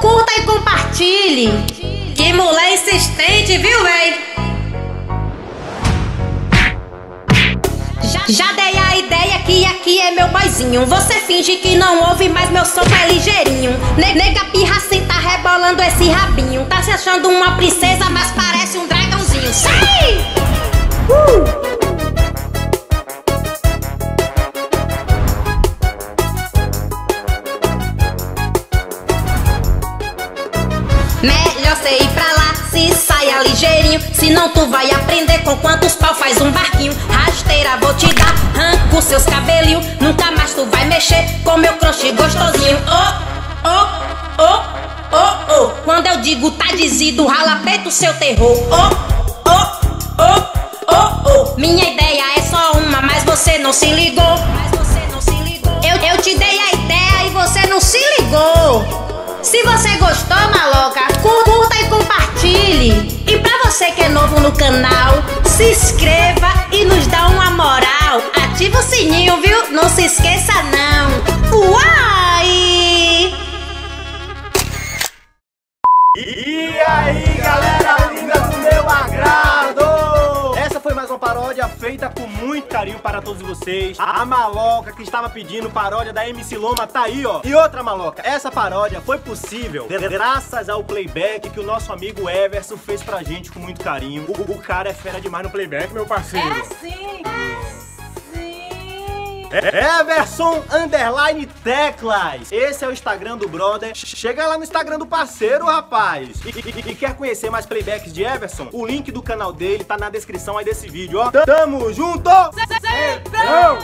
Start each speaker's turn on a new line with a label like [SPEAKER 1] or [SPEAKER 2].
[SPEAKER 1] Curta e compartilhe. Que mulher insistente, viu, véi? Já, dei a ideia que aqui é meu boizinho. Você finge que não ouve, mas meu som é ligeirinho. Ne nega pirra assim tá rebolando esse rabinho. Tá se achando uma princesa, mas parece um dragãozinho. Sai! Melhor cê ir pra lá, se saia ligeirinho. Senão tu vai aprender com quantos pau faz um barquinho. Rasteira vou te dar, arranco seus cabelinhos Nunca mais tu vai mexer com meu crochê gostosinho. Oh, oh, oh, oh, oh Quando eu digo tá dizido, rala peito seu terror. Oh, oh, oh, oh, oh Minha ideia é só uma, mas você não se ligou se você gostou, maloca, curta e compartilhe. E pra você que é novo no canal, se inscreva e nos dá uma moral. Ativa o sininho, viu? Não se esqueça não. Uai!
[SPEAKER 2] E aí, galera linda carinho para todos vocês. A maloca que estava pedindo paródia da MC Loma tá aí, ó. E outra maloca, essa paródia foi possível graças ao playback que o nosso amigo Everson fez pra gente com muito carinho. O, o cara é fera demais no playback, meu parceiro.
[SPEAKER 1] É sim, é
[SPEAKER 2] Everson Underline Teclas. Esse é o Instagram do brother. Chega lá no Instagram do parceiro, rapaz. E, e, e, quer conhecer mais playbacks de Everson? O link do canal dele tá na descrição aí desse vídeo, ó. Tamo junto! Então!